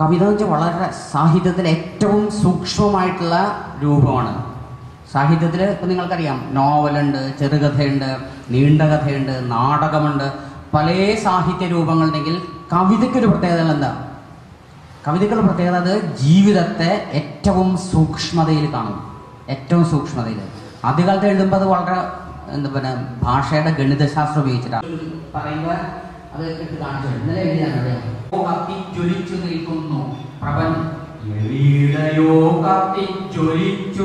കവിത എന്ന് വെച്ചാൽ വളരെ സാഹിത്യത്തിൽ ഏറ്റവും സൂക്ഷ്മമായിട്ടുള്ള രൂപമാണ്. സാഹിത്യത്തിൽ ഇപ്പം നിങ്ങൾക്കറിയാം. നോവലുണ്ട് ചെറുകഥയുണ്ട് നീണ്ട കഥയുണ്ട് നാടകമുണ്ട്. പല സാഹിത്യ രൂപങ്ങളുണ്ടെങ്കിൽ കവിതയ്ക്കൊരു പ്രത്യേകത എന്താ? കവിതയ്ക്കുള്ള പ്രത്യേകത അത് ജീവിതത്തെ ഏറ്റവും സൂക്ഷ്മതയിൽ കാണും ഏറ്റവും സൂക്ഷ്മതയിൽ. ആദ്യകാലത്ത് എഴുതുമ്പോൾ അത് വളരെ എന്താ പറയുക ഭാഷയുടെ ഗണിതശാസ്ത്രം ഉപയോഗിച്ചിട്ടാണ് പറയുമ്പോൾ അത് കാണിച്ചു. ഇന്നലെ എഴുതിയാണ് കത്തിജ്വലിച്ചു നിൽക്കുന്നു.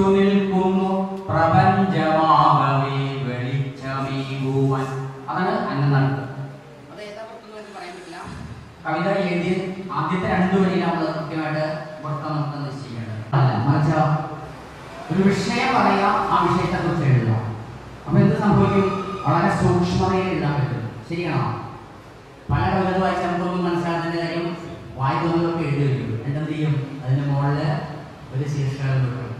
നിൽക്കുന്നു. പ്രപഞ്ചമാകവേ വെളിച്ചമീകുവൻ. അതാണ് അന്നനാട് കവിത എഴുതിയ ആദ്യത്തെ രണ്ടു വരിയിലാണ് നമ്മൾ കൃത്യമായിട്ട് വൃത്തം നമുക്ക് നിശ്ചയിക്കേണ്ടത്. അല്ല മറിച്ച് ഒരു വിഷയം പറയാ ആ വിഷയത്തെ കുറിച്ച് എഴുതുക. അപ്പൊ എന്ത് സംഭവിക്കും? വളരെ സൂക്ഷ്മതയിൽ എഴുതാൻ പറ്റും. ശരിയാണോ? പല കവിതകൾ വായിച്ച് നമുക്കൊന്നും മനസ്സിലാകുന്നതിന്റെ കാര്യം വായിക്കുന്നതൊക്കെ എഴുതി വയ്ക്കും എന്തെന്ത് ചെയ്യും? അതിന്റെ മുകളിൽ ഒരു ശീർഷകം കിട്ടും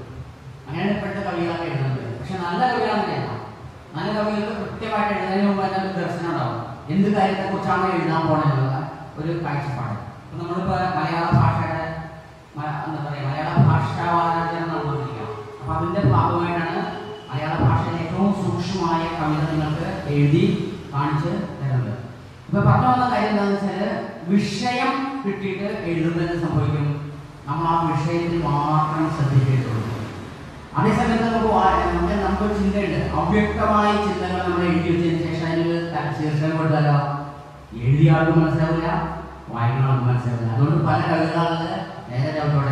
അങ്ങനെയാണ് ഇപ്പോഴത്തെ കവികളൊക്കെ എഴുതുന്നത് പക്ഷെ നല്ല കവികളാണെന്നില്ല നല്ല കവികൾക്ക് കൃത്യമായിട്ട് എഴുതുന്നതിന് മുമ്പ് തന്നെ ഒരു ദർശനം ഉണ്ടാവും. എന്ത് കാര്യത്തെ കുറിച്ചാണ് എഴുതാൻ പോണെന്നുള്ള ഒരു കാഴ്ചപ്പാട്. അപ്പൊ നമ്മളിപ്പോ മലയാള ഭാഷയുടെ എന്താ പറയുക മലയാള ഭാഷാവാചനം നടന്നുകൊണ്ടിരിക്കുക അപ്പൊ അതിന്റെ ഭാഗമായിട്ടാണ് മലയാള ഭാഷയിലെ ഏറ്റവും സൂക്ഷ്മമായ കവിത നിങ്ങൾക്ക് എഴുതി കാണിച്ച് തരുന്നത്. ഇപ്പൊ പറഞ്ഞു വന്ന കാര്യം എന്താണെന്ന് വെച്ചാൽ വിഷയം കിട്ടിയിട്ട് എഴുതുന്നതിന് സംഭവിക്കും. നമ്മൾ ആ വിഷയത്തിൽ മാത്രം ശ്രദ്ധിച്ചിട്ടുള്ളൂ അതേസമയത്ത് നമുക്ക് നമുക്ക് ചിന്തയുണ്ട്. അവ്യക്തമായ ചിന്തകൾ നമ്മൾ എഴുതി വെച്ചതിന് ശേഷം അതിന് ശീർഷകം കൊടുത്താലോ? മനസ്സിലാവില്ല വായിക്കുന്ന മനസ്സിലാവില്ല. അതുകൊണ്ട് പല കവിതകളിൽ നേരെ അവരോടെ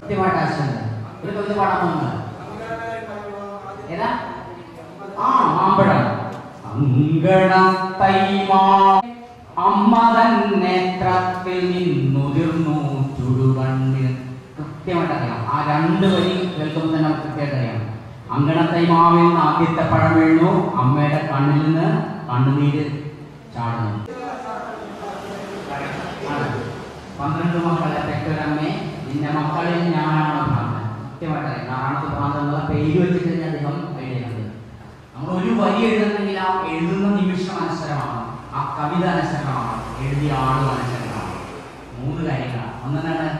കൃത്യമായിട്ട് ആശയമുണ്ട്. ഒരു കവിത പാടാൻ ആ മാമ്പഴം. അങ്കണത്തൈമാ. അമ്മ തൻ നേത്രത്തിൽ നിന്നുതിർന്നു ചുടുകണ്ണിൽ കൃത്യമായിട്ട് അറിയാം ആ രണ്ട് വരി കേൾക്കുമ്പോൾ തന്നെ നമുക്ക് കൃത്യമായിട്ട് അറിയാം അങ്കണത്തൈമാവിൽ നിന്ന് ആദ്യത്തെ പഴം വീഴുന്നു അമ്മയുടെ കണ്ണിൽ നിന്ന് കണ്ണുനീര് ചാടുന്നു. പന്ത്രണ്ട് മക്കളെ തെക്കൊരമ്മേ നിന്റെ മക്കളിൽ ഞാനാണ് ഭ്രാന്തൻ കൃത്യമായിട്ട് പേര് വെച്ചിട്ട് തന്നെ അദ്ദേഹം നമ്മൾ ഒരു വരി എഴുതുന്നെങ്കിൽ ആ എഴുതുന്ന നിമിഷം അനുസരമാണ് ആ കവിത അനുസരണമാണ്. എഴുതിയ ആളും അനുസരണമാണ്. മൂന്ന് കാര്യങ്ങളാണ്. ഒന്നെന്താണ്?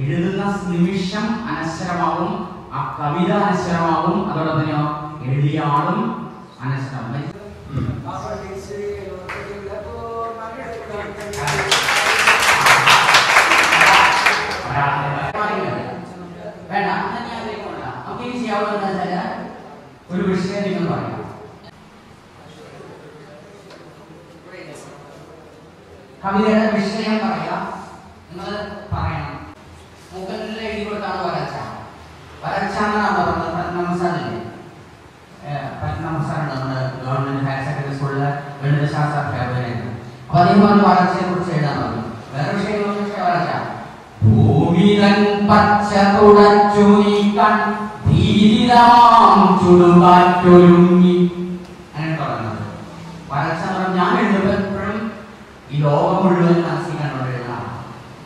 എഴുതുന്ന നിമിഷം അനശ്വരമാവും ആ കവിത അനശ്വരമാവും അതോടൊപ്പം തന്നെയോ എഴുതിയ ആളും അനശ്വരമായി ഒരു വിഷയം നിങ്ങൾ പറയാം കവിതയുടെ വിഷയം പറയാം നിങ്ങൾ പറയണം മൂക്കലിൽ എഴുതി കൊടുത്താണ് വരച്ച? വരച്ച എന്നാണ് പറഞ്ഞത്? നമ്മുടെ ഗവൺമെന്റ് ഹയർ സെക്കൻഡറി സ്കൂളിലെ ഗണിതശാസ്ത്ര അധ്യാപകനായിരുന്നു. അപ്പൊ അദ്ദേഹം പറഞ്ഞു വരച്ചയെ കുറിച്ച് എഴുതാൻ പറഞ്ഞു. വേറെ വിഷയം പക്ഷേ വരച്ച. ഞാൻ എഴുതുമ്പോൾ ഈ ലോകം മുഴുവൻ മനസ്സിൽ കണ്ടുകൊണ്ട് എഴുതാം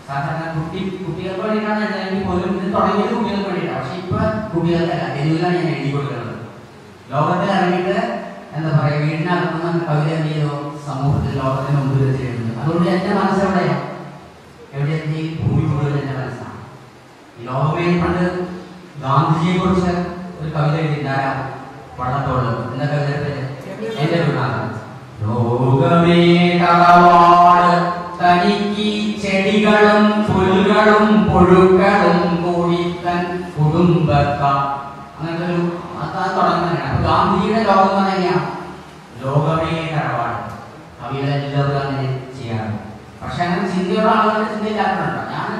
സാധാരണ കുട്ടി കുട്ടികൾക്ക് വേണ്ടിയിട്ടാണ് എഴുതുന്നതെങ്കിൽ പോലും ഇത് തുടങ്ങിയത് കുട്ടികൾക്ക് വേണ്ടിയിട്ടാണ് പക്ഷെ ഇപ്പൊ കുട്ടികൾക്കല്ല തെരുവിലാണ് ഞാൻ എഴുതി കൊടുക്കുന്നത്. ലോകത്തിൽ ഇറങ്ങിയിട്ട് എന്താ പറയാ വീടിനകത്തുനിന്ന് കവിത എന്ത് ചെയ്തു? സമൂഹത്തിൽ ലോകത്തിന് മുമ്പിൽ വെച്ച് അതുകൊണ്ട് എന്റെ മനസ്സ് എവിടെയാ? എവിടെ എത്തി ഭൂമി മുഴുവൻ എന്റെ മനസ്സാണ്. ഈ ലോകമേ പണ്ട് ഗാന്ധിജിയെ കുറിച്ച് ഒരു കവിത എഴുതിയിട്ടാരാ വള്ളത്തോട് എന്താ കവിത എന്റെ വിഭാഗം ലോകമേ തനിക്ക് ചെടികളും പുലുകളും പുഴുക്കളും കൂടി തൻ കുടുംബക്കാർ അങ്ങനത്തെ ഒരു തുടങ്ങുന്നതാണ് അപ്പൊ ഗാന്ധിജിയുടെ ലോകം എന്ന് ലോകമേ തറവാട്. കവികളെല്ലാവരും അങ്ങനെ ചെയ്യാറ് പക്ഷെ അങ്ങനെ ചിന്തയുള്ള ആളുകളുടെ ഞാൻ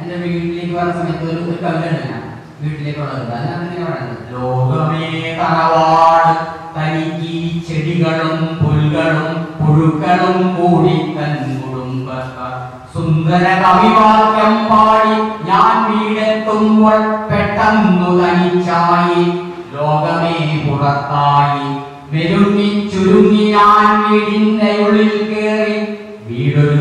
എന്റെ വീട്ടിലേക്ക് വരുന്ന സമയത്ത് ഒരു ഒരു ഞാൻ. വീട്ടിലേക്കുള്ളത് അതിനകത്ത് പറയുന്നത് ലോകമേ തറവാട് തനിക്ക് ചെടികളും പുൽകളും പുഴുക്കളും കൂടി കുടുംബക്കാർ സുന്ദര പാടി ഞാൻ വീടെത്തുമ്പോൾ പെട്ടെന്നു തനിച്ചായി. ലോകമേ പുറത്തായി. വെരുങ്ങി ചുരുങ്ങി ഞാൻ വീടിന്റെ ഉള്ളിൽ കയറി. വീടൊരു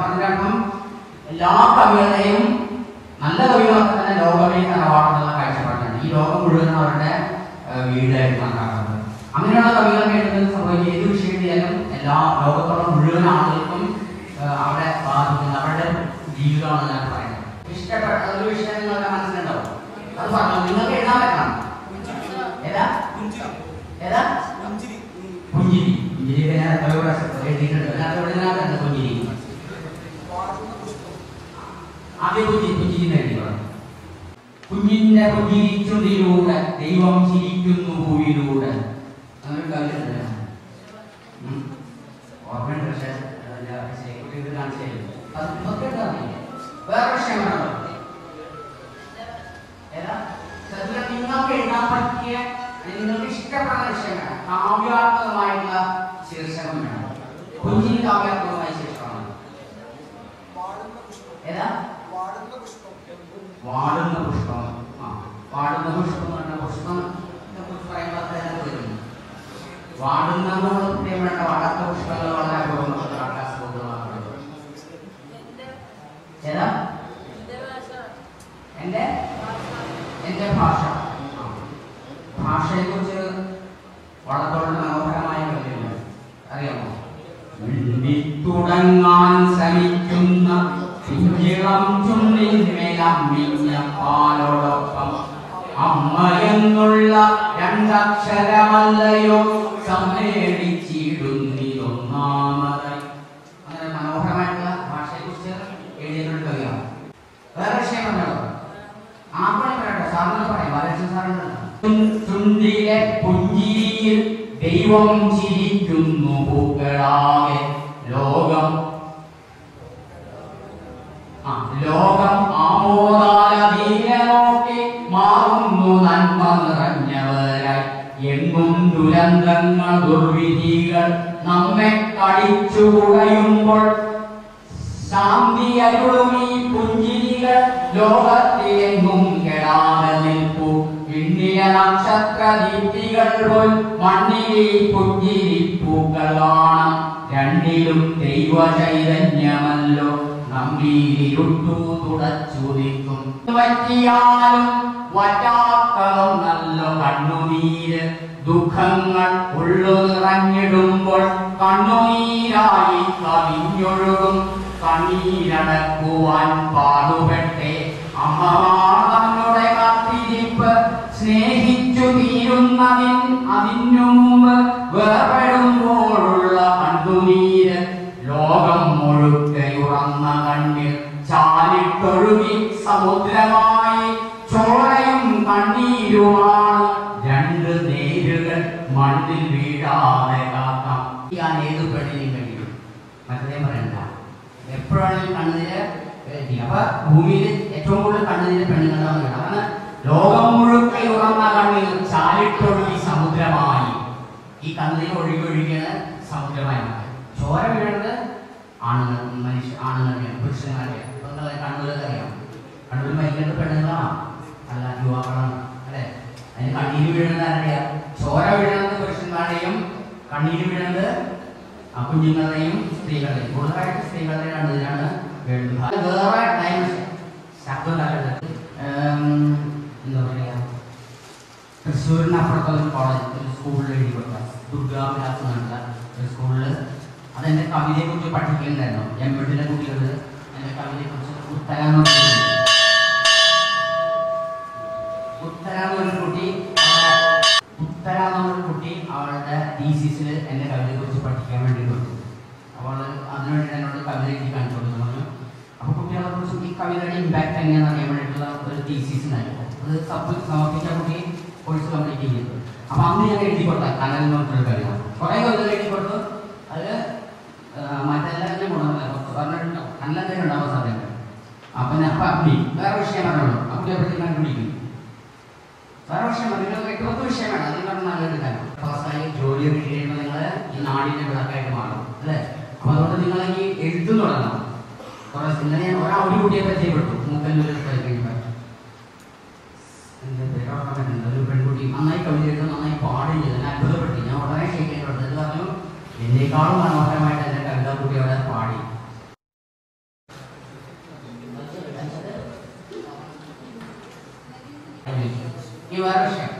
പറഞ്ഞപ്പം എല്ലാ കവിതയും നല്ല കവികളൊക്കെ തന്നെ ലോകമേ തറവാടുന്നുള്ള കാഴ്ചപ്പാടാണ് ഈ ലോകം മുഴുവൻ അവരുടെ വീടായിട്ട് കണക്കാക്കുന്നത് അങ്ങനെയുള്ള കവികളൊക്കെ കേട്ടതിൽ സംഭവിക്കുക ഏത് വിഷയം ചെയ്യാനും എല്ലാ ലോകത്തുള്ള മുഴുവൻ ആളുകൾക്കും അവരെ ബാധിക്കുന്ന. അവരുടെ ജീവിതമാണ് ഞാൻ പറയുന്നത്. ഇഷ്ടപ്പെട്ട ഒരു വിഷയം നിങ്ങളുടെ മനസ്സിലുണ്ടാവും. അത് പറഞ്ഞു. നിങ്ങൾക്ക് എഴുതാൻ പറ്റണം. ഏതാ? ഏതാ? പുഞ്ചിരി. പുഞ്ചിരി ഞാൻ എത്രയോ എഴുതിയിട്ടുണ്ട്. അതിനകത്ത് എവിടെ നിന്നാണ് പുഞ്ചിരി? ആദ്യം പുഞ്ചിരി പുഞ്ചിരി എഴുതിക്കോളാം കുഞ്ഞിന്റെ പുഞ്ചിരി ചുണ്ടിലൂടെ ദൈവം ചിരിക്കുന്നു ഭൂവിലൂടെ അങ്ങനെ ഒരു കവിത ഉണ്ട്. ഉം. ഓർമ്മയുണ്ട് പക്ഷേ അതിന്റെ ശേഖരിച്ച് ഇത് കാണിച്ചു തരും. അത് ഇതൊക്കെ ഉണ്ടാവില്ലേ? വേറെ വിഷയമാണോ ഏതാ സത്യം നിങ്ങൾക്ക് എഴുതാൻ പറ്റിയ നിങ്ങൾക്ക് ഇഷ്ടപ്പെടുന്ന വിഷയമാണ് കാവ്യാത്മകമായിട്ടുള്ള ശീർഷകം വേണം കുഞ്ഞിന് കാവ്യാത്മകമായ ശീർഷകമാണ് ഏതാ വാടുന്ന പുഷ്പം ആ വാടുന്ന പുഷ്പം എന്ന് പറഞ്ഞ പുഷ്പം കുറിച്ച് പറയുമ്പോൾ അതിനകത്ത് വരും വാടുന്ന നമ്മൾ പ്രിയപ്പെട്ട വാടാത്ത പുഷ്പങ്ങൾ വളരെ അപൂർവം ആകാശബോധമാണ് ഏതാ എന്റെ എന്റെ ഭാഷ ആ. ഭാഷയെക്കുറിച്ച് വളരെ മനോഹരമായ കവിതയുണ്ട് അറിയാമോ തുടങ്ങാൻ ശ്രമിക്കുന്ന പിഞ്ചിളം ചുണ്ടിൽ മേലമ്മിഞ്ഞ പാലോടൊപ്പം അമ്മ എന്നുള്ള രണ്ടക്ഷരമല്ലയോ? സമ്മേളിച്ചിടുന്നിതൊന്നാമതായി അങ്ങനെ മനോഹരമായിട്ടുള്ള ഭാഷയെക്കുറിച്ച് എഴുതിയിട്ടുള്ള കവിയാണ് വേറെ വിഷയം പറഞ്ഞോ? ആപ്പിളെ പറയട്ടെ പറയാം. പുഞ്ചിരിയിൽ ദൈവം ചിരിക്കുന്നു പൂക്കളാകെ ലോകം. ലോകം ആമോദാലധീരെ നോക്കി മാറുന്നു നന്മ എങ്ങും ദുരന്തങ്ങൾ ദുർവിധികൾ നമ്മെ കടിച്ചു കുടയുമ്പോൾ ശാന്തി അരുളും ഈ പുഞ്ചിരികൾ ലോകത്തിലെങ്ങും കെടാതെ നിൽപ്പു. പിന്നിയ നക്ഷത്ര ദീപ്തികൾ പോൽ മണ്ണിലെ പുഞ്ചിരിപ്പൂക്കളാണ്. രണ്ടിലും ദൈവ ചൈതന്യമല്ലോ വറ്റാത്തതും നല്ല ദുഃഖങ്ങൾ ഉള്ളു നിറഞ്ഞിടുമ്പോൾ കണ്ണുനീരായി കവിഞ്ഞൊഴുകും. കണ്ണീരടക്കുവാൻ പാടുപെട്ടേ ദുർഗാവിലാസ് എന്നുള്ള ഒരു സ്കൂളിൽ അതെന്റെ കവിതയെ കുറിച്ച് പഠിക്കുന്നുണ്ടായിരുന്നു എം എഡിലെ കുട്ടികൾ എന്റെ കവിതയെ കുറിച്ച് ഉത്തര എന്ന് പറഞ്ഞ ഉത്തര എന്നൊരു കുട്ടി ഉത്തര എന്നൊരു കുട്ടി അവളുടെ തീസിസിൽ എന്റെ കവിതയെ കുറിച്ച് പഠിക്കാൻ വേണ്ടി കൊടുത്തു. അപ്പോൾ അതിനുവേണ്ടി എന്നോട് കവിത എഴുതി കാണിച്ചു കൊടുത്തു പറഞ്ഞു. അപ്പോൾ കുട്ടികളെ കുറിച്ച് ഈ കവിതയുടെ ഇമ്പാക്റ്റ് എങ്ങനെയാണെന്ന് അറിയാൻ വേണ്ടിയിട്ടുള്ള ഒരു തീസിസ് ഉണ്ടായിരുന്നു. അത് സബ് സമർപ്പിച്ച കുട്ടി കോഴ്സ് കംപ്ലീറ്റ് ചെയ്തു അപ്പൊ അന്ന് ഞാൻ എഴുതി കൊടുത്ത കനൽ എന്ന് പറഞ്ഞൊരു കവിത കുറെ കവിതകൾ എഴുതി കൊടുത്തു അത് മറ്റെല്ലാം ഞാൻ കൊണ്ടുവന്നില്ല പറഞ്ഞിട്ടുണ്ടോ നല്ല എന്തെങ്കിലും ഉണ്ടാവാൻ സാധ്യത അപ്പൊ ഞാൻ അപ്പൊ അപ്പി വേറെ വിഷയം പറഞ്ഞോളൂ അപ്പി എപ്പോഴത്തെ കണ്ടുപിടിക്കും വേറെ വിഷയം പറഞ്ഞു നിങ്ങൾക്ക് എട്ട് പത്ത് വിഷയമാണ് അതിൽ പറഞ്ഞ നല്ലൊരു കാര്യം പാസ്സായി ജോലി കിട്ടിയുമ്പോൾ നിങ്ങൾ ഈ നാടിന്റെ വിളക്കായിട്ട് മാറും അല്ലേ അപ്പൊ അതുകൊണ്ട് നിങ്ങൾ ഈ എഴുത്തും തുടങ്ങണം കുറെ ഇന്നലെ ഞാൻ ഒരാ ഒരു കുട്ടിയെ പരിചയപ്പെട്ടു മൂക്കന്നൂർ കഴിഞ്ഞപ്പോൾ എന്റെ പേര് ഓർമ്മയുണ്ട് ഒരു പെൺകുട്ടി നന്നായി കവിത എഴുതും നന്നായി പാടുകയും ചെയ്തു എന്നെ അത്ഭുതപ്പെടുത്തി ഞാൻ ഉടനെ ക്ഷയിക്കാൻ കൊടുത്തത് പറഞ്ഞു എന്നേക്കാളും മനോഹരമായിട്ട് എന്റെ കവിതാ കുട്ടി അവിടെ പാടി ഈ വേറെ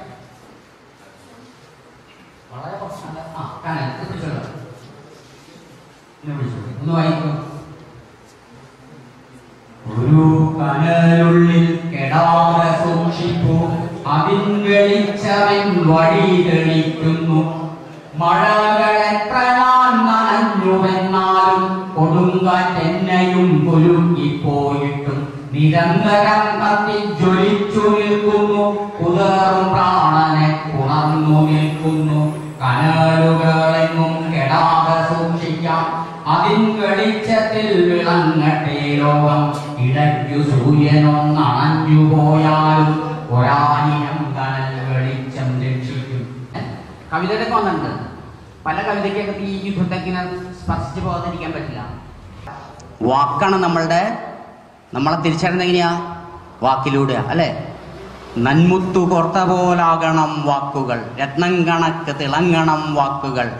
വാക്കാണ് നമ്മളുടെ നമ്മളെ തിരിച്ചറിയുന്നത് എങ്ങനെയാ? വാക്കിലൂടെ അല്ലേ? നന്മുത്തു കൊർത്ത പോലാകണം വാക്കുകൾ. രത്നം കണക്ക് തിളങ്ങണം വാക്കുകൾ.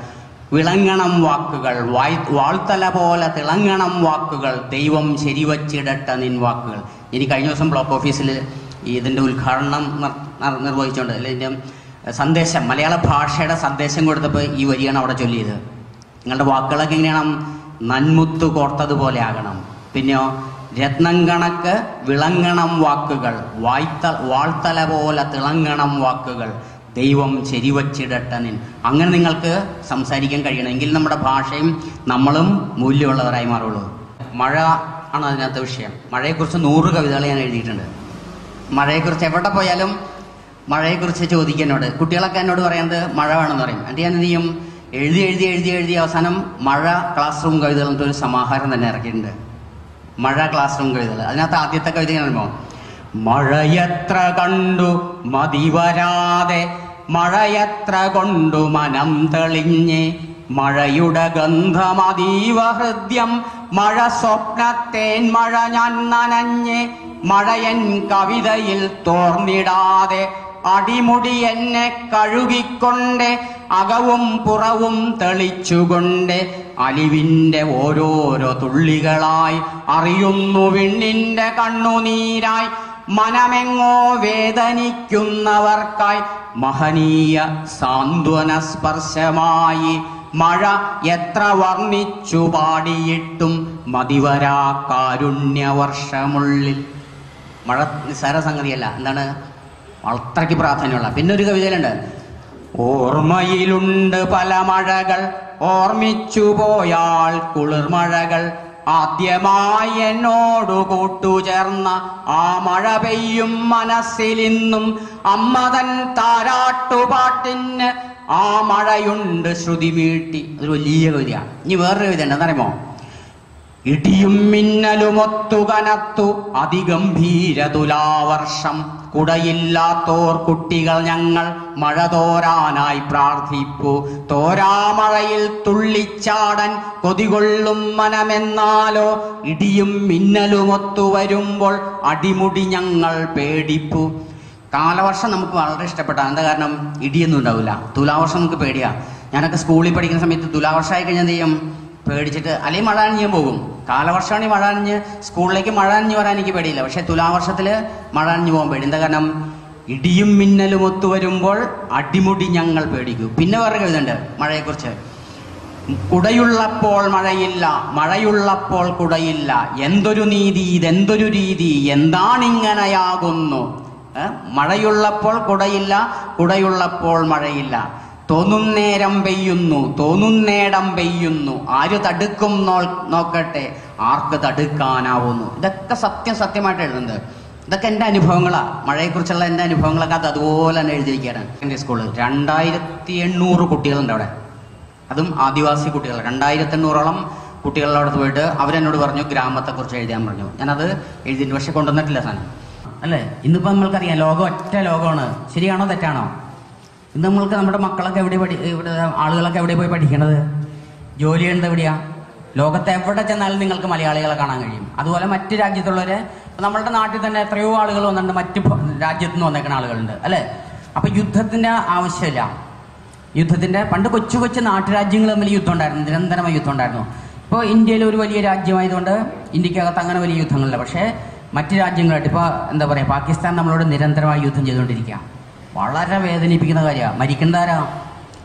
വിളങ്ങണം വാക്കുകൾ. വായ് വാൾത്തല പോലെ തിളങ്ങണം വാക്കുകൾ. ദൈവം ശരിവച്ചിടട്ട നിൻ വാക്കുകൾ. ഇനി കഴിഞ്ഞ ദിവസം ബ്ലോക്ക് ഓഫീസിൽ ഇതിന്റെ ഉദ്ഘാടനം നിർ- നിർ- നിർവഹിച്ചുകൊണ്ട് അല്ലെ ഇതിന്റെ സന്ദേശം മലയാള ഭാഷയുടെ സന്ദേശം കൊടുത്തപ്പോൾ ഈ വരിയാണ് അവിടെ ചൊല്ലിയത്. നിങ്ങളുടെ വാക്കുകളൊക്കെ എങ്ങനെയാണ്? നന്മുത്ത് കോർത്തതുപോലെ ആകണം. പിന്നെയോ രത്നം കണക്ക് വിളങ്ങണം വാക്കുകൾ വായ്ത്ത വാൾത്തല പോലെ തിളങ്ങണം വാക്കുകൾ ദൈവം ശരിവച്ചിടട്ടനിൻ അങ്ങനെ നിങ്ങൾക്ക് സംസാരിക്കാൻ കഴിയണമെങ്കിൽ നമ്മുടെ ഭാഷയും നമ്മളും മൂല്യമുള്ളവരായി മാറുള്ളൂ. മഴ ആണ് അതിനകത്ത് വിഷയം. മഴയെക്കുറിച്ച് നൂറ് കവിതകൾ ഞാൻ എഴുതിയിട്ടുണ്ട്. മഴയെക്കുറിച്ച് എവിടെ പോയാലും മഴയെക്കുറിച്ച് ചോദിക്കാനോട് കുട്ടികളൊക്കെ എന്നോട് പറയുന്നത് മഴ വേണമെന്ന് പറയും. എന്നിട്ട് ഞാൻ ചെയ്യും? എഴുതി എഴുതി എഴുതി എഴുതി അവസാനം മഴ ക്ലാസ് റൂം കവിതകൾ എന്നിട്ട് ഒരു സമാഹാരം തന്നെ ഇറക്കിയിട്ടുണ്ട്. മഴ ക്ലാസ് റൂം കവിതകൾ. അതിനകത്ത് ആദ്യത്തെ കവിത ഞാൻ മഴയത്ര കണ്ടു മതി വരാതെ മഴയത്ര കൊണ്ടു മനം തെളിഞ്ഞ് മഴയുടെ ഗന്ധമതീവ ഹൃദ്യം മഴ സ്വപ്നത്തേൻ മഴ ഞാൻ നനഞ്ഞ് മഴയൻ കവിതയിൽ തോർന്നിടാതെ അടിമുടി എന്നെ കഴുകിക്കൊണ്ട് അകവും പുറവും തെളിച്ചുകൊണ്ട് അലിവിന്റെ ഓരോരോ തുള്ളികളായി അറിയുന്നു വിണ്ണിന്റെ കണ്ണുനീരായി. മനമെങ്ങോ വേദനിക്കുന്നവർക്കായി മഹനീയ സാന്ത്വന സ്പർശമായി. മഴ എത്ര വർണിച്ചു പാടിയിട്ടും മതിവരാ കാരുണ്യവർഷമുള്ളിൽ. മഴ നിസ്സാര സംഗതിയല്ല. എന്താണ്? അത്രയ്ക്ക് പ്രാധാന്യമുള്ള. പിന്നെ ഒരു കവിതയിലുണ്ട്. ഓർമ്മയിലുണ്ട് പല മഴകൾ ഓർമ്മിച്ചു പോയാൽ കുളിർമഴകൾ. ആദ്യമായി എന്നോടു കൂട്ടുചേർന്ന ആ മഴ പെയ്യും മനസ്സിലിന്നും അമ്മതൻ താരാട്ടുപാട്ടിന് ആ മഴയുണ്ട് ശ്രുതി വീട്ടി അതൊരു വലിയ കവിതയാണ്. ഇനി വേറൊരു കവിത ഉണ്ട് എന്നറിയുമോ ഇടിയും മിന്നലുമൊത്തു കനത്തു അതിഗംഭീര തുലാവർഷം കുടയില്ലാത്തോർ കുട്ടികൾ ഞങ്ങൾ മഴ തോരാനായി പ്രാർത്ഥിപ്പു. തോരാമഴയിൽ തുള്ളിച്ചാടൻ കൊതികൊള്ളും മനമെന്നാലോ. ഇടിയും മിന്നലുമൊത്തു വരുമ്പോൾ അടിമുടി ഞങ്ങൾ പേടിപ്പു. കാലവർഷം നമുക്ക് വളരെ ഇഷ്ടപ്പെട്ടാണ്. എന്താ കാരണം? ഇടിയൊന്നും ഉണ്ടാവില്ല. തുലാവർഷം നമുക്ക് പേടിയാ. ഞാനൊക്കെ സ്കൂളിൽ പഠിക്കുന്ന സമയത്ത് തുലാവർഷമായി കഴിഞ്ഞാൽ എന്ത് ചെയ്യും? പേടിച്ചിട്ട് അല്ലെങ്കിൽ മഴ അണിഞ്ഞ് പോകും. കാലവർഷമാണെങ്കിൽ മഴ അണിഞ്ഞ് സ്കൂളിലേക്ക് മഴ അണിഞ്ഞ് വരാൻ എനിക്ക് പേടിയില്ല. പക്ഷെ തുലാവർഷത്തിൽ മഴ അണിഞ്ഞ് പോകാൻ പേടി. എന്താ കാരണം? ഇടിയും മിന്നലും ഒത്തു വരുമ്പോൾ അടിമുടി ഞങ്ങൾ പേടിക്കും. പിന്നെ വേറെ എഴുതുന്നുണ്ട് മഴയെക്കുറിച്ച്. കുടയുള്ളപ്പോൾ മഴയില്ല മഴയുള്ളപ്പോൾ കുടയില്ല. എന്തൊരു നീതി ഇതെന്തൊരു രീതി എന്താണിങ്ങനെയാകുന്നു? മഴയുള്ളപ്പോൾ കുടയില്ല കുടയുള്ളപ്പോൾ മഴയില്ല. തോന്നും നേരം പെയ്യുന്നു തോന്നുന്നേടം പെയ്യുന്നു. ആര് തടുക്കും നോ- നോക്കട്ടെ ആർക്ക് തടുക്കാനാവുന്നു. ഇതൊക്കെ സത്യം സത്യമായിട്ട് എഴുതുന്നത്. ഇതൊക്കെ എന്റെ അനുഭവങ്ങളാ. മഴയെക്കുറിച്ചുള്ള എന്റെ അനുഭവങ്ങളൊക്കെ അത് അതുപോലെ തന്നെ എഴുതിയിരിക്കുകയാണ്. എന്റെ സ്കൂളിൽ രണ്ടായിരത്തി എണ്ണൂറ് കുട്ടികളുണ്ട് അവിടെ. അതും ആദിവാസി കുട്ടികൾ. രണ്ടായിരത്തി എണ്ണൂറോളം കുട്ടികളുടെ അടുത്ത് പോയിട്ട് അവരെന്നോട് പറഞ്ഞു ഗ്രാമത്തെക്കുറിച്ച് എഴുതാൻ പറഞ്ഞു. ഞാനത് എഴുതിയിട്ട് പക്ഷെ കൊണ്ടുവന്നിട്ടില്ല സാധനം. അല്ലേ? ഇന്നിപ്പോൾ നമ്മൾക്കറിയാം ലോകം ഒറ്റ ലോകമാണ്. ശരിയാണോ തെറ്റാണോ? നമ്മൾക്ക് നമ്മുടെ മക്കളൊക്കെ എവിടെ പഠി ഇവിടെ ആളുകളൊക്കെ എവിടെ പോയി പഠിക്കണത്? ജോലി ചെയ്യുന്നത് എവിടെയാ ലോകത്ത് എവിടെ ചെന്നാലും നിങ്ങൾക്ക് മലയാളികളെ കാണാൻ കഴിയും. അതുപോലെ മറ്റ് രാജ്യത്തുള്ളവരെ നമ്മളുടെ നാട്ടിൽ തന്നെ എത്രയോ ആളുകൾ വന്നിട്ടുണ്ട്. മറ്റ് രാജ്യത്തു നിന്ന് വന്നേക്കുന്ന ആളുകളുണ്ട് അല്ലേ? അപ്പൊ യുദ്ധത്തിന്റെ ആവശ്യമില്ല. യുദ്ധത്തിന്റെ പണ്ട് കൊച്ചു കൊച്ചു നാട്ടുരാജ്യങ്ങൾ തമ്മിൽ യുദ്ധം ഉണ്ടായിരുന്നു നിരന്തരമായ യുദ്ധം ഉണ്ടായിരുന്നു ഇപ്പോൾ ഇന്ത്യയിൽ ഒരു വലിയ രാജ്യമായതുകൊണ്ട് ഇന്ത്യക്കകത്ത് അങ്ങനെ വലിയ യുദ്ധങ്ങളില്ല. പക്ഷേ മറ്റ് രാജ്യങ്ങളായിട്ട് ഇപ്പോൾ എന്താ പറയുക പാകിസ്ഥാൻ നമ്മളോട് നിരന്തരമായി യുദ്ധം ചെയ്തുകൊണ്ടിരിക്കുക വളരെ വേദനിപ്പിക്കുന്ന കാര്യമാണ്. മരിക്കണ്ടാരാ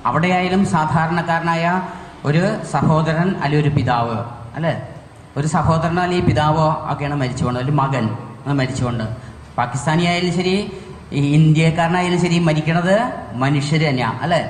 അവിടെയായാലും സാധാരണക്കാരനായ ഒരു സഹോദരൻ അല്ലെങ്കിൽ ഒരു പിതാവ് അല്ലേ? ഒരു സഹോദരൻ അല്ലെങ്കിൽ പിതാവോ ഒക്കെയാണ് മരിച്ചുകൊണ്ട് ഒരു മകൻ മരിച്ചുകൊണ്ട്. പാകിസ്ഥാനി ആയാലും ശരി ഇന്ത്യക്കാരനായാലും ശരി മരിക്കണത് മനുഷ്യർ തന്നെയാണ് അല്ലേ?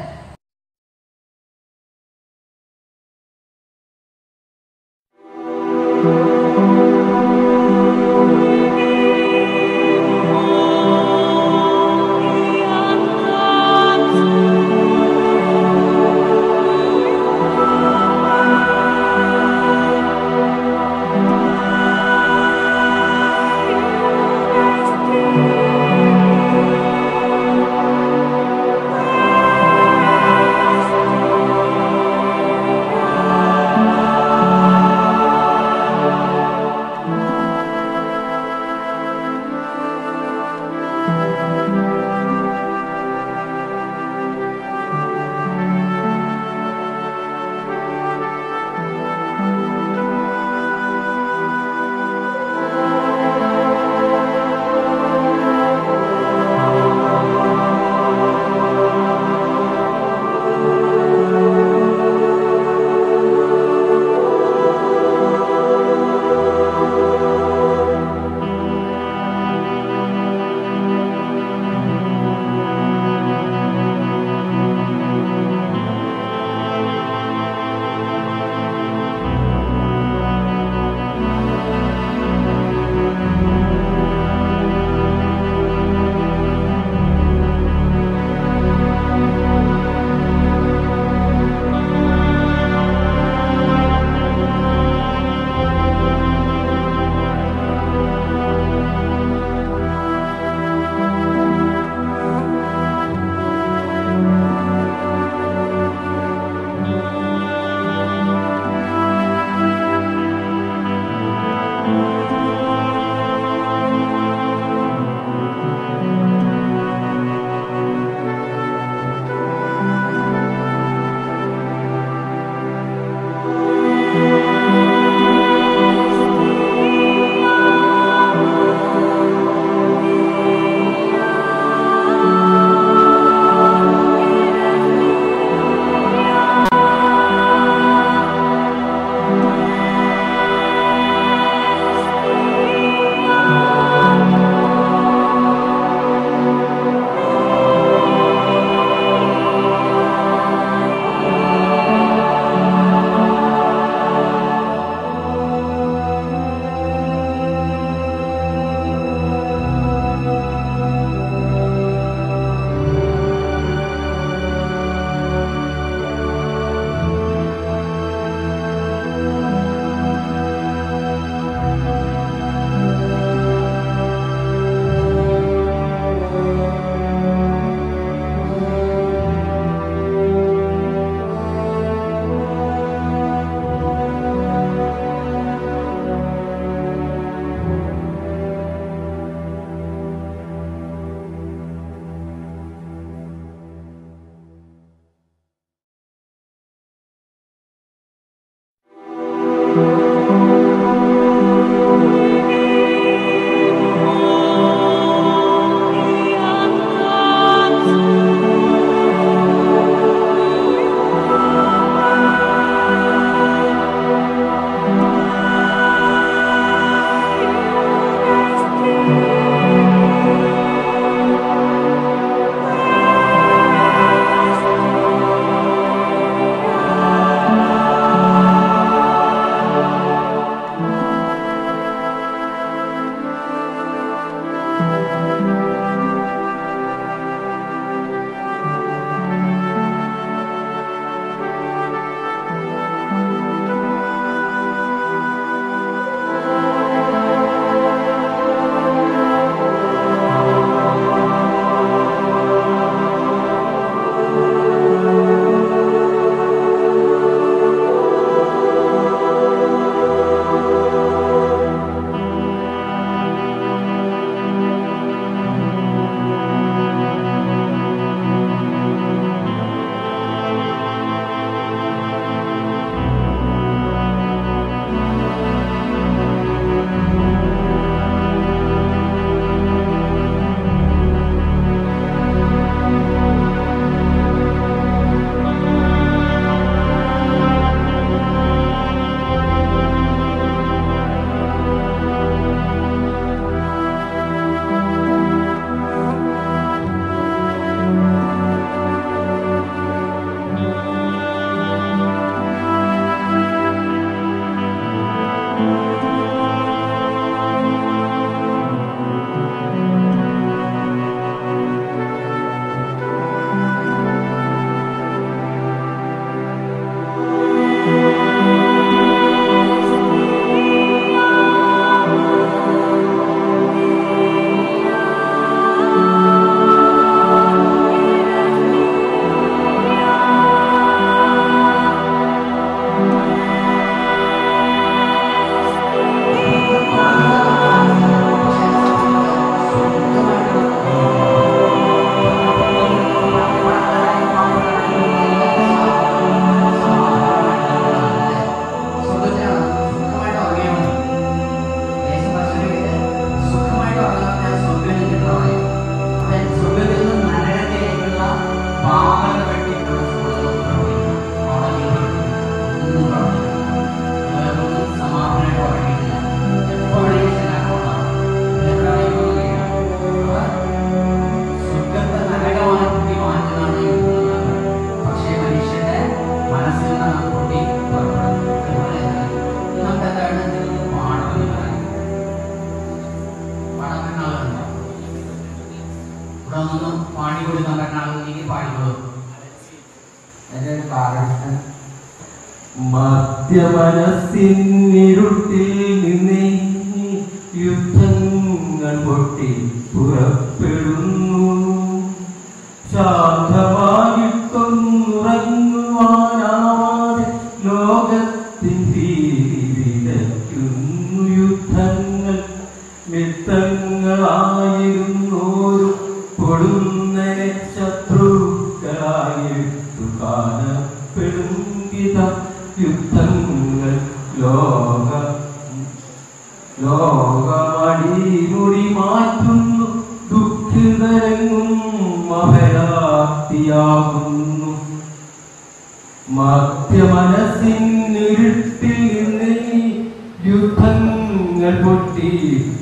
യുദ്ധങ്ങൾ പൊട്ടി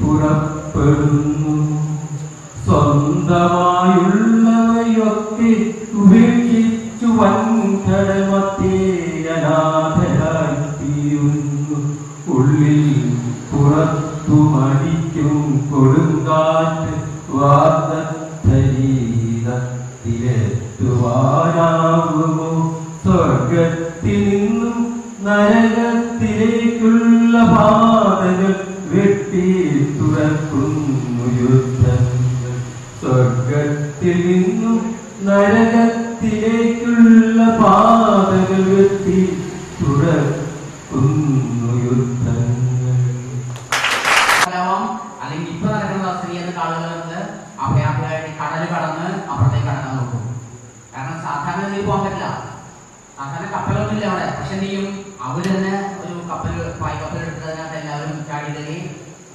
പുറപ്പെടുന്നു. സ്വന്തമായുള്ളവയൊക്കെ ഉപേക്ഷിച്ചു വൻകടമത്തേയനാഥരായി നരകത്തിലേക്കുള്ള പാതകൾ വെട്ടി തുറക്കുന്നു യുദ്ധങ്ങൾ അല്ലെങ്കിൽ ഇപ്പൊ നടക്കുന്ന സ്ത്രീ എന്ന ആളുകളുണ്ട് അഭയാർത്ഥികളായിട്ട് കടൽ കടന്ന് അപ്പുറത്തേക്ക് കടക്കാൻ നോക്കും. കാരണം സാധാരണ നീ പോകാൻ പറ്റില്ല. സാധാരണ കപ്പലൊന്നുമില്ല അവിടെ. പക്ഷെ എന്ത് ചെയ്യും? തന്നെ ഒരു കപ്പൽ പായ്ക്കപ്പൽ എടുത്തതിനകത്ത് എല്ലാവരും ചാടിയിടലി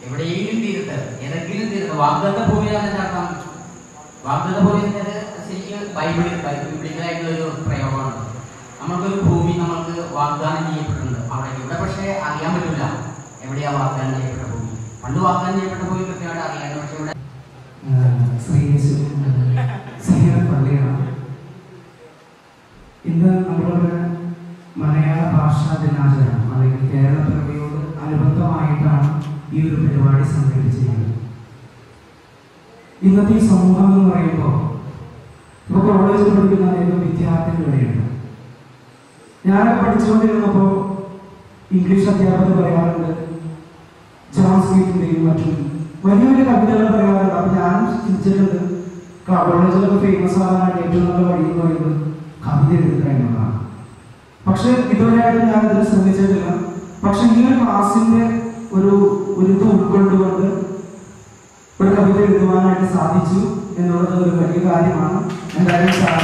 എവിടെയെങ്കിലും തീരത്ത് ഏതെങ്കിലും തീരത്ത് വാഗ്ദത്ത ഭൂമിയാണ് അതിന്റെ വാഗ്ദത്ത ഭൂമി എന്നത് ശരിക്കും ബൈബിളിൽ ബൈബിളിലായിട്ടുള്ള ഒരു പ്രയോഗമാണ്. നമ്മൾക്കൊരു ഭൂമി നമ്മൾക്ക് വാഗ്ദാനം ചെയ്യപ്പെട്ടിട്ടുണ്ട് അവിടെ. ഇവിടെ പക്ഷേ അറിയാൻ പറ്റില്ല എവിടെയാ വാഗ്ദാനം ചെയ്യപ്പെട്ട ഭൂമി. പണ്ട് വാഗ്ദാനം ചെയ്യപ്പെട്ട ഭൂമി കൃത്യമായിട്ട് അറിയാം പക്ഷെ ഇവിടെ പള്ളിയാണ്. ഇന്ന് നമ്മളുടെ മലയാള ഭാഷാ ദിനാചരണം അല്ലെങ്കിൽ കേരള പ്രവയോട് അനുബന്ധമായിട്ടാണ് ഈ ഒരു പരിപാടി സംഘടിപ്പിച്ചിരിക്കുന്നത്. ഇന്നത്തെ സമൂഹം എന്ന് പറയുമ്പോൾ ഇപ്പോൾ കോളേജിൽ പഠിക്കുന്ന അനേകം വിദ്യാർത്ഥികൾ ഇവിടെയുണ്ട് ഞാനൊക്കെ പഠിച്ചുകൊണ്ടിരുന്നപ്പോൾ ഇംഗ്ലീഷ് അധ്യാപകർ പറയാറുണ്ട് ജോൺ മറ്റും. വലിയ വലിയ കവിതകൾ പറയാറുണ്ട്. അപ്പൊ ഞാൻ ചിന്തിച്ചിട്ടുണ്ട് കോളേജിലൊക്കെ ഫേമസ് ആകാനായിട്ട് ഏറ്റവും നല്ല വഴി എന്ന് പറയുന്നത് കവിത എഴുതുക എന്നുള്ളതാണ്. പക്ഷെ ഇതുവരെയായിട്ട് ഞാൻ ഇതിൽ ശ്രമിച്ചിട്ടില്ല പക്ഷെ ഈ ഒരു ക്ലാസിന്റെ ഒരു ഒരു ഇത് ഉൾക്കൊണ്ടുകൊണ്ട് ഒരു കവിത എഴുതുവാനായിട്ട് സാധിച്ചു. എന്നുള്ളത് ഒരു വലിയ കാര്യമാണ്. എന്തായാലും സാർ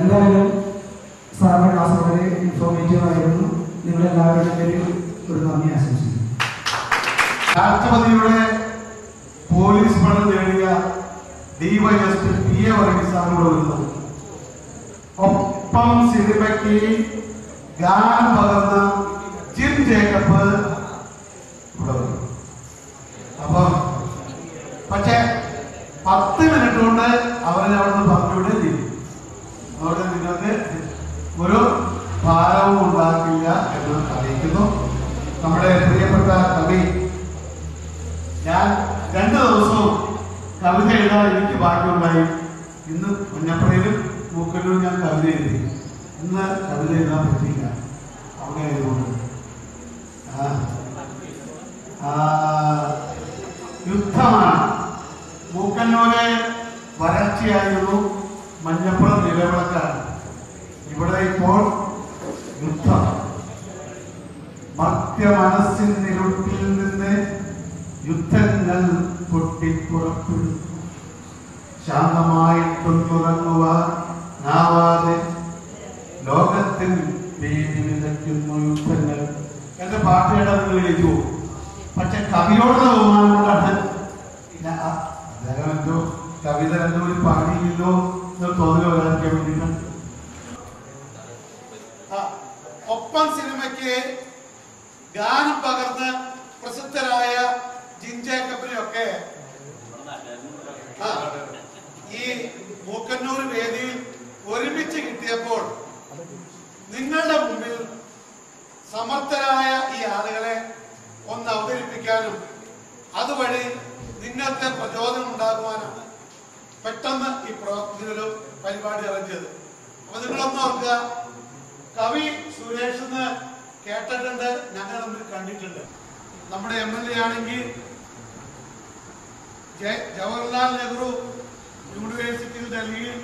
എന്തായാലും സാറിന്റെ ക്ലാസ് വളരെ ഇൻഫോർമേറ്റീവ് ആയിരുന്നു നിങ്ങളെല്ലാവരുടെ പേരിൽ ഒരു നന്ദി ആശംസിക്കുന്നു. രാഷ്ട്രപതിയുടെ പോലീസ് പണം നേടിയ ഡിവൈഎസ്പി പി എ വർഗീസാണ് സാറിനോട് ഒപ്പം സിനിമയ്ക്ക് ഗാനം പകർന്ന ജിം ജേക്കബ് ഇവിടെ അപ്പം പക്ഷേ പത്ത് മിനിറ്റ് കൊണ്ട് അവരെ അവിടുന്ന് പറഞ്ഞുവിടെ ചെയ്യും അവിടെ നിങ്ങൾക്ക് ഒരു ഭാരവും ഉണ്ടാക്കില്ല എന്ന് അറിയിക്കുന്നു. നമ്മുടെ പ്രിയപ്പെട്ട കവി ഞാൻ രണ്ട് ദിവസവും കവിത എഴുതാൻ എനിക്ക് ബാക്കിയുണ്ടായി ഇന്ന് മുന്നപ്പുറയിലും മൂക്കല്ലൂരും ഞാൻ കവിത എഴുതി. ഇന്ന് കവിത എഴുതാൻ പറ്റിയില്ല. അവിടെ ആയതുകൊണ്ട്. ആ. ആ, യുദ്ധമാണ്. മൂക്കന്നൂരെ വരൾച്ചയായിരുന്നു മഞ്ഞപ്പുറം നിലവിളക്കാണ്. ഇവിടെ ഇപ്പോൾ യുദ്ധം. മർത്യ മനസ്സിനിരുട്ടിൽ നിന്ന് യുദ്ധങ്ങൾ പൊട്ടിപ്പുറപ്പെടുന്നു ശാന്തമായിട്ടുറങ്ങുവാനാവാതെ ലോകത്തിൽ ഭീതി വിതയ്ക്കുന്നു യുദ്ധങ്ങൾ. എന്റെ പാട്ട് വിളിച്ചു കവിയോടുള്ള ബഹുമാനം കൊണ്ടാണ് പിന്നെ അദ്ദേഹം എന്തോ കവിത എന്തോ ഒരു പാടിയില്ലോ എന്ന് തോന്നുക വരാതിരിക്കാൻ വേണ്ടിയിട്ടാണ്. ഒപ്പം സിനിമയ്ക്ക് ഗാനം പകർന്ന് പ്രസിദ്ധരായ ജിൻജേക്കപ്പിനെയൊക്കെ ഈ മൂക്കന്നൂർ വേദിയിൽ ഒരുമിച്ച് കിട്ടിയപ്പോൾ നിങ്ങളുടെ മുമ്പിൽ സമർത്ഥരായ ഈ ആളുകളെ ഒന്ന് അവതരിപ്പിക്കാനും അതുവഴി നിന്നത്തെ പ്രചോദനം ഉണ്ടാകുവാനാണ് പെട്ടെന്ന് ഈ പ്രവർത്തനത്തിനൊരു പരിപാടി ഇറങ്ങിയത്. അപ്പൊ നിങ്ങളൊന്നും ഓർക്കുക കവി സുരേഷ് എന്ന് കേട്ടിട്ടുണ്ട് ഞങ്ങൾ തമ്മിൽ കണ്ടിട്ടുണ്ട്. നമ്മുടെ എം എൽ എ ആണെങ്കിൽ ജവഹർലാൽ നെഹ്റു യൂണിവേഴ്സിറ്റി ഡൽഹിയിൽ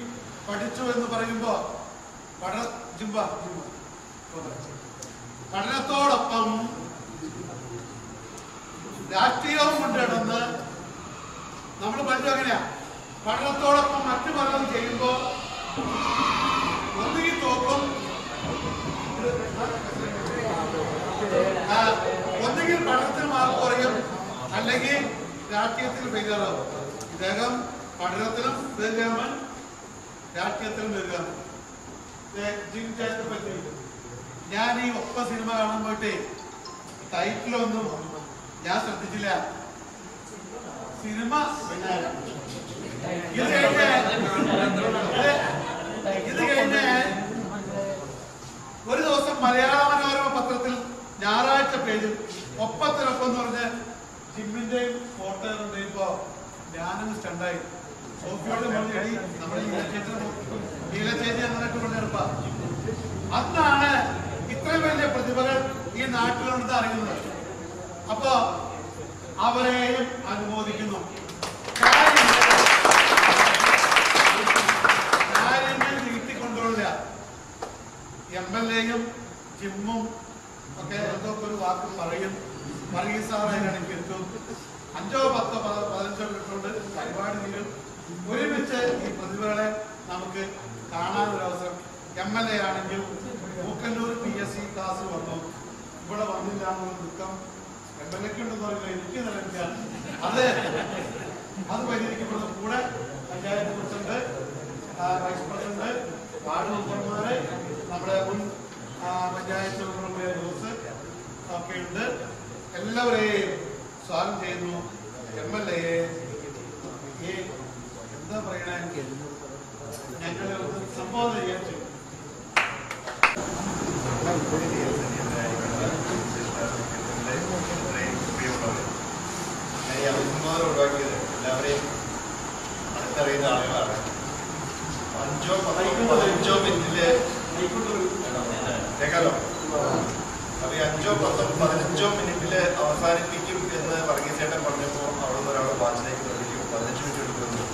പഠിച്ചു എന്ന് പറയുമ്പോൾ പഠന ജിംബ ജിംബ. പഠനത്തോടൊപ്പം രാഷ്ട്രീയവും കൊണ്ടിടന്ന് നമ്മൾ പറഞ്ഞു എങ്ങനെയാ പഠനത്തോടൊപ്പം മറ്റു പലതും ചെയ്യുമ്പോ ഒന്നുകിൽ തോക്കും ഒന്നുകിൽ പഠനത്തിന് മാർക്ക് കുറയും അല്ലെങ്കിൽ രാഷ്ട്രീയത്തിൽ ഫെയിലാവും ഇദ്ദേഹം പഠനത്തിലും ഫെയിലാമൻ രാഷ്ട്രീയത്തിലും പറ്റി. ഞാൻ ഈ ഒപ്പ സിനിമ കാണാൻ പോയിട്ടേ ടൈറ്റിലൊന്നും ഞാൻ ശ്രദ്ധിച്ചില്ല. സിനിമ ഇത് കഴിഞ്ഞ ഒരു ദിവസം മലയാള മനോരമ പത്രത്തിൽ ഞായറാഴ്ച പേജിൽ ഒപ്പത്തിനൊപ്പം എന്ന് പറഞ്ഞ് ജിമ്മിന്റെയും ഫോട്ടോകളുടെയും ഇപ്പോ ഞാനും സ്റ്റണ്ടായി. നമ്മുടെ അന്നാണ് ഇത്രയും വലിയ പ്രതിഭകൾ ഈ നാട്ടിലുണ്ടെന്ന് അറിയുന്നത്. അപ്പോ അവരെയും അനുമോദിക്കുന്നു. കാര്യങ്ങൾ നീട്ടിക്കൊണ്ടുപോകില്ല എം എൽ എയും ജിമ്മും ഒക്കെ എന്തൊക്കെ ഒരു വാക്ക് പറയും. വർഗീസ് സാറേ കേട്ടു അഞ്ചോ പത്തോ പത- പതിനഞ്ചോ മിനിറ്റുകൊണ്ട് പരിപാടി തീരും ഒരുമിച്ച് ഈ പ്രതിഭകളെ നമുക്ക് കാണാൻ ഒരു അവസരം എം എൽ എ ആണെങ്കിൽ Mookkannoor P S C class വന്നു ഇവിടെ വന്നില്ല എന്നുള്ള ദുഃഖം എം എൽ എക്ക് ഉണ്ടെന്ന് പറയുന്നത് എനിക്ക് നിലനിൽക്കുകയാണ് അത് അത് പരിഹരിക്കപ്പെടുന്ന കൂടെ പഞ്ചായത്ത് പ്രസിഡന്റ് ആ, വൈസ് പ്രസിഡന്റ് വാർഡ് മെമ്പർമാര് നമ്മുടെ മുൻ ആ, പഞ്ചായത്ത് മെമ്പർമാരെ ജോസ് ഒക്കെ ഉണ്ട് എല്ലാവരെയും സ്വാഗതം ചെയ്യുന്നു എം എൽ എയെ ഈ എന്താ പറയണേ ഞങ്ങൾ സംബോധന ചെയ്യാൻ ചെയ്യും ഞാൻ ഈ അഭിസംബോധന ഒഴിവാക്കിയത് എല്ലാവരെയും അടുത്തറിയുന്ന ആളുകളാണ് അഞ്ചോ പത്തോ പതിനഞ്ചോ മിനിറ്റിൽ കേൾക്കാലോ അപ്പൊ ഈ അഞ്ചോ പത്തോ പതിനഞ്ചോ മിനിറ്റിൽ അവസാനിപ്പിക്കും എന്ന് വർഗീസേട്ടൻ പറഞ്ഞപ്പോ അവിടെ നിന്ന് ഒരാൾ വാച്ചിലേക്ക് നിർമ്മിക്കും പതിനഞ്ച് മിനിറ്റ് എടുക്കുന്നു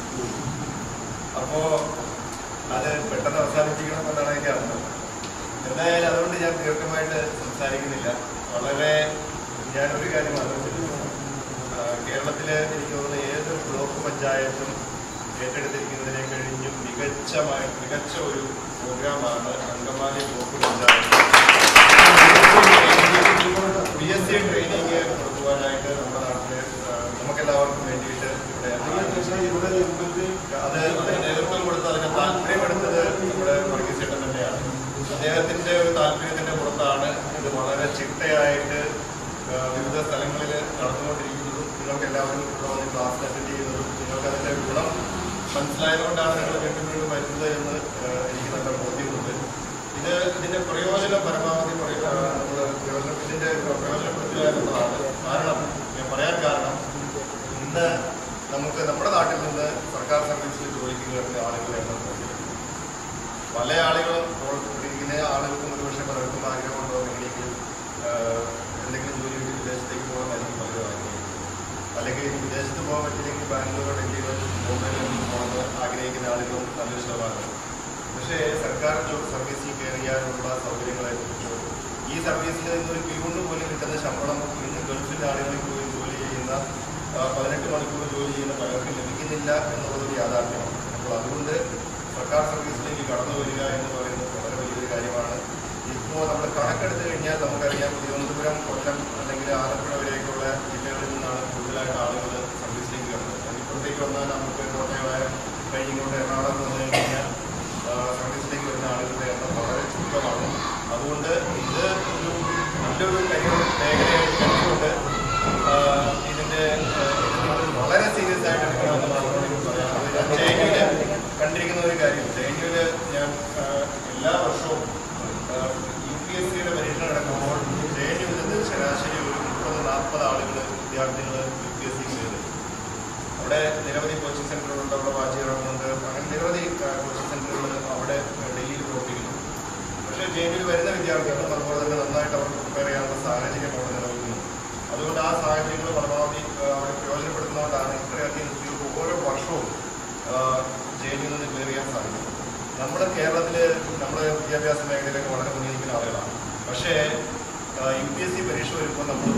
അപ്പോ അത് പെട്ടെന്ന് അവസാനിപ്പിക്കണം എന്നാണ് എനിക്ക് അറിഞ്ഞത് എന്തായാലും അതുകൊണ്ട് ഞാൻ ദീർഘമായിട്ട് സംസാരിക്കുന്നില്ല. വളരെ ഞാനൊരു കാര്യം അറിഞ്ഞില്ല കേരളത്തിലെ എനിക്ക് തോന്നുന്ന ഏതൊരു ബ്ലോക്ക് പഞ്ചായത്തും ഏറ്റെടുത്തിരിക്കുന്നതിനെ കഴിഞ്ഞും മികച്ചമായ മികച്ച ഒരു പ്രോഗ്രാമാണ് Angamaly block panchayat. P S C training കൊടുക്കുവാനായിട്ട് നമ്മുടെ നാട്ടിൽ നമുക്കെല്ലാവർക്കും വേണ്ടിയിട്ട് അത് നേതൃത്വം കൊടുത്ത് അതിന് താല്പര്യമെടുത്തത് നമ്മുടെ വർഗീസ് ചേട്ടൻ തന്നെയാണ് അദ്ദേഹത്തിന്റെ ഒരു താല്പര്യത്തിന്റെ പുറത്താണ് ഇത് വളരെ ചിട്ടയായിട്ട് വിവിധ സ്ഥലങ്ങളിൽ നടന്നുകൊണ്ടിരിക്കുന്നതും നിങ്ങൾക്ക് എല്ലാവരും ഇവിടെ വന്ന് ക്ലാസ് അറ്റൻഡ് ചെയ്യുന്നതും നിങ്ങൾക്ക് അതിന്റെ ഗുണം മനസ്സിലായതുകൊണ്ടാണ് നിങ്ങൾ വീണ്ടും വീണ്ടും വരുന്നത് എന്ന് എനിക്ക് നല്ല ബോധ്യമുണ്ട് ഇത് ഇതിന്റെ പ്രയോജനം പരമാവധി പ്രയോ- ആ, നമ്മൾ പ്രയോജനം ഇതിന്റെ പ്രയോജനപ്പെടുത്തുക എന്നുള്ളതാണ് കാരണം ഞാൻ പറയാൻ കാരണം ഇന്ന് നമുക്ക് നമ്മുടെ നാട്ടിൽ നിന്ന് സർക്കാർ സർവീസിൽ ജോലിക്ക് കയറുന്ന ആളുകളുടെ എണ്ണം. പല ആളുകളും ഇങ്ങനെ ആളുകൾക്കും ഒരുപക്ഷെ പലർക്കും ആഗ്രഹമുണ്ടോ ആഹ്, എന്തെങ്കിലും ജോലി കിട്ടി വിദേശത്തേക്ക് പോകാനായിരിക്കും പലരും ആഗ്രഹിക്കുന്നത്. അല്ലെങ്കിൽ വിദേശത്ത് പോകാൻ പറ്റില്ലെങ്കിൽ ബാംഗ്ലൂരോ ഡൽഹിയിലോ ബോംബെയിലോ പോകണമെന്ന് ആഗ്രഹിക്കുന്ന ആളുകളും നല്ലൊരു ശതമാനമാണ് പക്ഷേ സർക്കാർ സർവീസിൽ കയറിയാലുള്ള സൗകര്യങ്ങളെ ഈ സർവീസിൽ നിന്ന് ഒരു പിയൂണ് പോലും കിട്ടുന്ന ശമ്പളം ഇന്ന് ഗൾഫിലെ ആളുകളിൽ പോയി ജോലി ചെയ്യുന്ന പതിനെട്ട് മണിക്കൂർ ജോലി ചെയ്യുന്ന പലർക്കും ലഭിക്കുന്നില്ല എന്നുള്ളതൊരു യാഥാർത്ഥ്യമാണ്. അപ്പോൾ അതുകൊണ്ട് സർക്കാർ സർവീസിലേക്ക് കടന്നു വരിക എന്ന് പറയുന്നത് വളരെ വലിയൊരു കാര്യമാണ്. ഇപ്പോൾ നമ്മൾ കണക്കെടുത്ത് കഴിഞ്ഞാൽ നമുക്കറിയാം തിരുവനന്തപുരം കൊല്ലം അല്ലെങ്കിൽ ആലപ്പുഴ വരെയൊക്കെയുള്ള ജില്ലകളിൽ നിന്നാണ് കൂടുതലായിട്ട് ആളുകൾ സർവീസിലേക്ക് കടന്നത്. അതിപ്പുറത്തേക്ക് വന്നാൽ നമുക്ക് കോട്ടയമായ കഴിഞ്ഞുകൊണ്ട് എറണാകുളം വന്നു കഴിഞ്ഞാൽ സർവീസിലേക്ക് വരുന്ന ആളുകളുടെ എണ്ണം വളരെ ചുരുക്കമാണ് അതുകൊണ്ട് ഇത് നല്ലൊരു മേഖലയായിട്ട് കണ്ടുകൊണ്ട് ഇതിന്റെ വളരെ സീരിയസ് ആയിട്ട് എടുക്കണമെന്ന് മാത്രമേ എനിക്ക് പറയാനുള്ളൂ. ഞാൻ കണ്ടിരിക്കുന്ന ഒരു കാര്യം ജെഎൻയുവിൽ ഞാൻ എല്ലാ വർഷവും യു പി എസ് സിയുടെ പരീക്ഷ നടക്കുമ്പോൾ ജെഎൻയുവിൽ നിന്ന് ശരാശരി ഒരു മുപ്പത് നാൽപ്പത് ആളുകൾ വിദ്യാർത്ഥികൾ യു പി എസ് സി കയറി അവിടെ നിരവധി കോച്ചിങ് സെന്ററുകളുണ്ട് അവിടെ വാചികളുണ്ട് അങ്ങനെ നിരവധി കോച്ചിങ് സെന്ററുകൾ യുവിൽ വരുന്ന വിദ്യാർത്ഥികൾ അതുപോലെ തന്നെ നന്നായിട്ട് അവർക്ക് പ്രിപ്പയർ ചെയ്യാനുള്ള സാഹചര്യം അവിടെ നിലനിൽക്കുന്നു. അതുകൊണ്ട് ആ സാഹചര്യങ്ങൾ പരമാവധി അവരെ പ്രയോജനപ്പെടുത്തുന്നതുകൊണ്ടാണ് ഇത്രയധികം കുട്ടികൾക്ക് ഓരോ വർഷവും ജയിലിൽ യു നിന്ന് ക്ലിയർ ചെയ്യാൻ സാധിക്കും നമ്മുടെ കേരളത്തിൽ നമ്മുടെ വിദ്യാഭ്യാസ മേഖലയിലൊക്കെ വളരെ മുന്നിലിരിക്കുന്ന ആളുകളാണ്. പക്ഷേ യു പി എസ് സി പരീക്ഷ വരുമ്പോൾ നമ്മൾ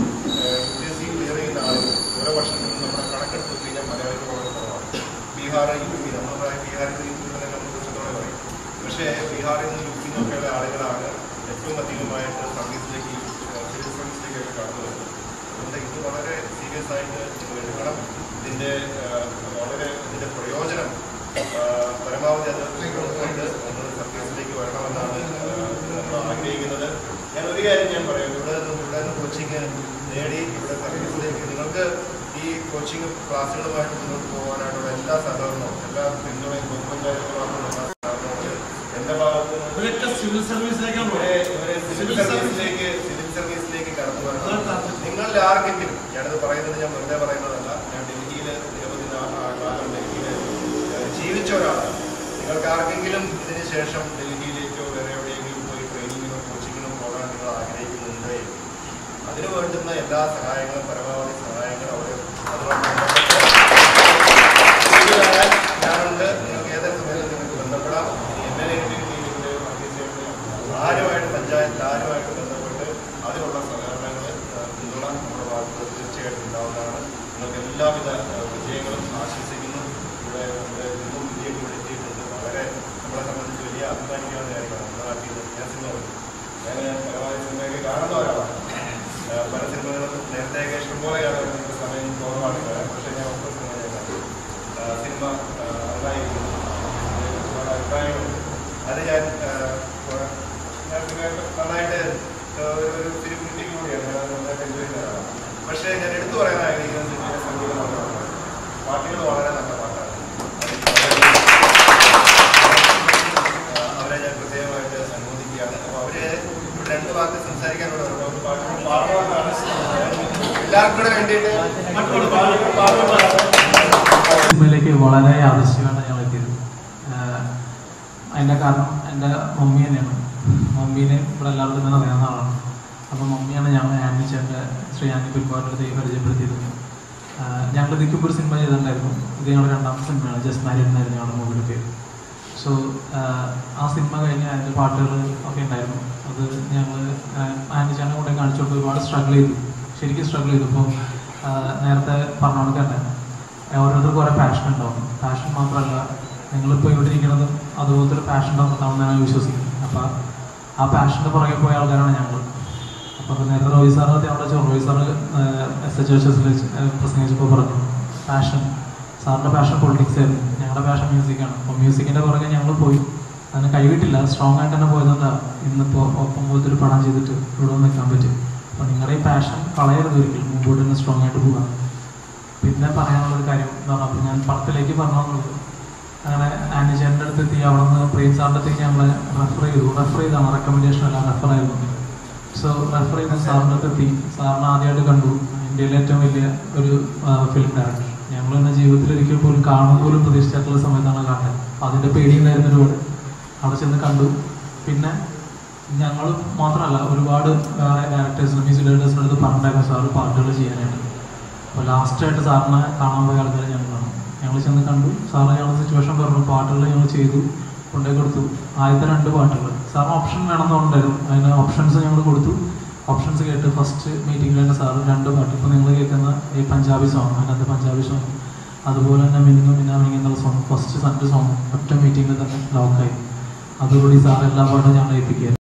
U P S C clear ചെയ്യുന്ന ആളുകൾ ഓരോ വർഷത്തിലും നമ്മുടെ കണക്കെടുത്ത് കഴിഞ്ഞാൽ മലയാളികൾ വളരെ കുറവാണ്. ബീഹാർ യു പി നമ്മൾ ബീഹാറിൽ യു പി തന്നെ നമ്മൾ കുറിച്ചതോടെ പറയും. പക്ഷേ ബീഹാറിൽ നിന്ന് പി ആളുകളാണ് ഏറ്റവും അധികമായിട്ട് സർവീസിലേക്ക് സിവിൽ സർവീസിലേക്കൊക്കെ കടന്നു അതുകൊണ്ട് ഇത് വളരെ സീരിയസ് ആയിട്ട് എടുക്കണം. ഇതിന്റെ വളരെ ഇതിന്റെ പ്രയോജനം പരമാവധി അത് ഉൾക്കൊണ്ട് നമ്മൾ സർവീസിലേക്ക് വരണമെന്നാണ് നമ്മൾ ആഗ്രഹിക്കുന്നത്. ഞാൻ ഒരു കാര്യം ഞാൻ പറയാം. ഇവിടെ ഇവിടെ നിന്ന് കോച്ചിങ് നേടി ഇവിടെ സർവീസിലേക്ക് നിങ്ങൾക്ക് ഈ കോച്ചിങ് ക്ലാസ്സുകളുമായിട്ട് മുന്നോട്ട് പോകാനായിട്ടുള്ള എല്ലാ സഹകരണവും എല്ലാ പിന്തുണയും പൊതുപഞ്ചായത്തുകളാണ് എന്റെ ഇവരൊക്കെ സിവിൽ സർവീസിലേക്കാണ് സിവിൽ സർവീസിലേക്ക് സിവിൽ സർവീസിലേക്ക് കടന്നു വരണം നിങ്ങളിൽ ആർക്കെങ്കിലും ഞാനത് പറയുന്നത് ഞാൻ വെറുതെ പറയുന്നതല്ല ഞാൻ ഡൽഹിയിൽ നിരവധി കാലം ഡൽഹിയിൽ ജീവിച്ച ഒരാളാണ്. നിങ്ങൾക്ക് ആർക്കെങ്കിലും ഇതിന് ശേഷം ഡൽഹിയിലേക്കോ വേറെ എവിടെയെങ്കിലും പോയി ട്രെയിനിങ്ങിനോ കോച്ചിങ്ങിനോ പോകാൻ നിങ്ങൾ ആഗ്രഹിക്കുന്നുണ്ടെങ്കിൽ അതിന് വേണ്ടുന്ന എല്ലാ സഹായങ്ങളും പരമാവധി സഹായങ്ങൾ അവിടെ അതുകൊണ്ട് ഞാനുണ്ട് നിങ്ങൾക്ക് ഏതൊരു സമയത്ത് നിങ്ങൾക്ക് ബന്ധപ്പെടാം എം എൽ എ ആരുമായിട്ട് പഞ്ചായത്ത് ആരുമായിട്ട് ബന്ധപ്പെട്ട് അതിനുള്ള സഹകരണങ്ങൾ ഏഹ്, പിന്തുണ നമ്മുടെ ഭാഗത്ത് തീർച്ചയായിട്ടും ഉണ്ടാവുന്നതാണ് നിങ്ങൾക്ക് എല്ലാവിധ ഏഹ്, വിജയങ്ങളും ആശംസിക്കുന്നു ഇവിടെ നമ്മുടെ ഇന്നും വിജയം ഇവിടെ എത്തിയിട്ടുണ്ട് വളരെ നമ്മളെ സംബന്ധിച്ച് വലിയ അഭിമാനിക്കാവുന്ന കാര്യമാണ് നമ്മുടെ നാട്ടിൽ നിന്ന് ഞാൻ സിനിമ കണ്ടു. ഞാൻ പരമായ സിനിമയൊക്കെ കാണുന്ന ഒരാളാണ് ഏഹ്, പല സിനിമകളും നേരത്തെയൊക്കെ ഇഷ്ടംപോലെ കാണാൻ എനിക്ക് സമയം കുറവാണ് കാണാൻ പക്ഷേ ഞാൻ ഒപ്പം സിനിമ ഞാൻ കണ്ടു ഏഹ്, സിനിമ ഏഹ്, നന്നായിരുന്നു അതിന് ഒരുപാട് അഭിപ്രായങ്ങളുണ്ട് അത് ഞാൻ ഏഹ്, കുറെ- ഞാൻ പിന്നെ നന്നായിട്ട് ഏഹ്, ഒരു ഒരു ഫിലിം ക്രിറ്റിക് കൂടിയാണ് ഞാൻ അത് നന്നായിട്ട് എൻജോയ് ചെയ്യുന്ന ഒരാളാണ് പക്ഷേ ഞാൻ എടുത്തു പറയാൻ ആഗ്രഹിക്കുന്ന സിനിമയുടെ സംഗീതം മാത്രമാണ് പാട്ടുകൾ വളരെ നല്ല പാട്ടാണ് ഏഹ്, അവരെ ഞാൻ പ്രത്യേകമായിട്ട് അനുമോദിക്കുകയാണ് അപ്പോൾ അവർ ഇവിടെ രണ്ട് വാക്ക് സംസാരിക്കാനുള്ളത് അവർ പാട്ടുകൾ പാടുവാനാണ് കൂടെ സിനിമയിലേക്ക് വളരെ ആവശ്യമാണ് ഞാൻ എത്തിയത്. അതിന്റെ കാരണം എന്റെ മമ്മി തന്നെയാണ്. മമ്മീനെ ഇവിടെ എല്ലാവർക്കും തന്നെ അറിയാവുന്ന ആളാണ്. അപ്പം മമ്മിയാണ് ഞങ്ങൾ ആൻഡി ചേട്ടന്റെ ശ്രീ ആൻഡി പെരുമ്പാടിന്റെ ഈ പരിചയപ്പെടുത്തിയത്. ഞങ്ങൾ ഇതിക്ക് ഒരു സിനിമ ചെയ്തിട്ടുണ്ടായിരുന്നു. ഇത് ഞങ്ങളുടെ രണ്ടാമത്തെ സിനിമയാണ്. ജസ്റ്റ് മാരീഡ് എന്നായിരുന്നു ഞങ്ങളുടെ മൂവിയുടെ പേര് സോ ആ സിനിമ കഴിഞ്ഞ് അതിന്റെ പാട്ടുകൾ ഒക്കെ ഉണ്ടായിരുന്നു. അത് ഞങ്ങൾ ആൻഡി ചേട്ടനെ കൊണ്ടേ കാണിച്ചു കൊടുത്ത് ഒരുപാട് സ്ട്രഗിൾ ചെയ്തു. ശരിക്കും സ്ട്രഗിൾ ചെയ്തു ഇപ്പോൾ നേരത്തെ പറഞ്ഞ കണക്ക് തന്നെ. ഓരോരുത്തർക്കും ഓരോ പാഷൻ ഉണ്ടാവും. പാഷൻ മാത്രമല്ല നിങ്ങളിപ്പോൾ ഇവിടെ ഇരിക്കുന്നതും അതുപോലത്തെ ഒരു പാഷൻ ഉണ്ടാവുന്നതാണെന്ന് ഞാൻ വിശ്വസിക്കുന്നു അപ്പോൾ ആ പാഷന്റെ പുറകെ പോയ ആൾക്കാരാണ് ഞങ്ങൾ അപ്പോൾ നേരത്തെ റോഹിത് സാറ് അവിടെ ചോദിച്ചു റോഹിത് സാറ് എസ് എച്ച് എസിൽ പ്രസംഗിച്ചപ്പോൾ പറഞ്ഞു പാഷൻ സാറിന്റെ പാഷൻ പൊളിറ്റിക്സ് ആയിരുന്നു. ഞങ്ങളുടെ പാഷൻ മ്യൂസിക്കാണ് അപ്പോൾ മ്യൂസിക്കിന്റെ പുറകെ ഞങ്ങൾ പോയി. അതിന് കൈവിട്ടില്ല. സ്ട്രോങ് ആയിട്ട് തന്നെ പോയതുകൊണ്ടാണ് ഇന്നിപ്പോൾ ഒപ്പം പോലത്തെ ഒരു പടം ചെയ്തിട്ട് ഇവിടെ നിൽക്കാൻ പറ്റും. അപ്പോൾ നിങ്ങളുടെ ഈ പാഷൻ കളയരുത് ഒരിക്കലും. മുമ്പോട്ട് തന്നെ സ്ട്രോങ് ആയിട്ട് പോകാം പിന്നെ പറയാനുള്ളൊരു കാര്യം എന്ന് പറഞ്ഞാൽ അപ്പം ഞാൻ പടത്തിലേക്ക് പറഞ്ഞത് അങ്ങനെ ആൻഡിജന്റെ അടുത്ത് എത്തി അവിടെ നിന്ന് പ്രീം സാറിന്റെ അടുത്തേക്ക് ഞങ്ങൾ റെഫർ ചെയ്തു. റെഫർ ചെയ്താണ് റെക്കമെൻഡേഷൻ അല്ല റെഫർ ആയിരുന്നു. സോ റെഫർ ചെയ്ത സാറിന്റെ അടുത്ത് എത്തി. സാറിനെ ആദ്യമായിട്ട് കണ്ടു. ഇന്ത്യയിലെ ഏറ്റവും വലിയ ഒരു ഫിലിം ഡയറക്ടർ ഞങ്ങൾ തന്നെ ജീവിതത്തിൽ ഒരിക്കൽ പോലും കാണും പോലും പ്രതീക്ഷിച്ചിട്ടുള്ള സമയത്താണ് കാണുന്നത്. അതിന്റെ അതിന്റെ പേടിയുണ്ടായിരുന്ന ഒരുപാട് അവിടെ ചെന്ന് കണ്ടു. പിന്നെ ഞങ്ങൾ മാത്രമല്ല ഒരുപാട് ഡയറക്ടേഴ്സിനും മ്യൂസിക് ഡയറക്ടേഴ്സിന്റെ അടുത്ത് പറഞ്ഞിട്ടുണ്ടായിരുന്നു സാറ് പാട്ടുകൾ ചെയ്യാനായിട്ട്. അപ്പോൾ ലാസ്റ്റായിട്ട് സാറിനെ കാണാൻ പോയ ആൾക്കാരെ ഞങ്ങൾ കാണും. ഞങ്ങൾ ചെന്ന് കണ്ടു. സാറ് ഞങ്ങളുടെ സിറ്റുവേഷൻ പറഞ്ഞു. പാട്ടുകൾ ഞങ്ങൾ ചെയ്തു. കൊണ്ടേ കൊടുത്തു. ആദ്യത്തെ രണ്ട് പാട്ടുകൾ. സാറിന് ഓപ്ഷൻ വേണമെന്ന് പറഞ്ഞിട്ടുണ്ടായിരുന്നു അതിന് ഓപ്ഷൻസ് ഞങ്ങൾ കൊടുത്തു. ഓപ്ഷൻസ് കേട്ട് ഫസ്റ്റ് മീറ്റിംഗിൽ തന്നെ സാറ് രണ്ട് പാട്ട്. ഇപ്പോൾ നിങ്ങൾ കേൾക്കുന്ന ഈ പഞ്ചാബി സോങ് അതിനകത്ത് പഞ്ചാബി സോങ് അതുപോലെ തന്നെ മിന്നു മിന്നാമിങ് എന്നുള്ള സോങ് ഫസ്റ്റ് സൺഡേ സോങ് ഒറ്റ മീറ്റിംഗിൽ തന്നെ ലോക്കായി അതോടുകൂടി സാർ എല്ലാ പാട്ടും ഞങ്ങൾ ഏൽപ്പിക്കുകയായിരുന്നു.